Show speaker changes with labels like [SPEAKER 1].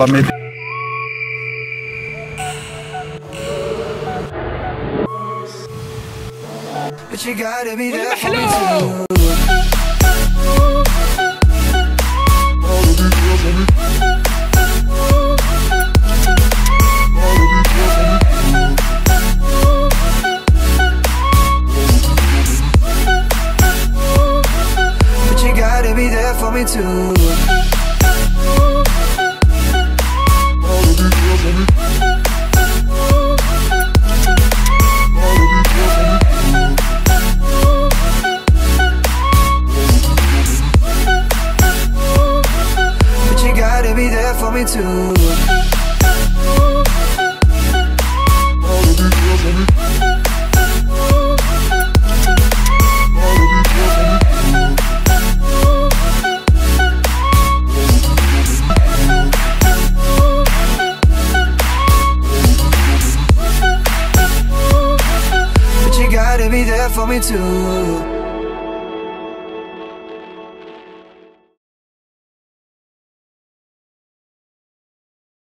[SPEAKER 1] jävla med
[SPEAKER 2] But you gotta be there for me too. But you gotta be there for me too. Me too. But you gotta be there for me too.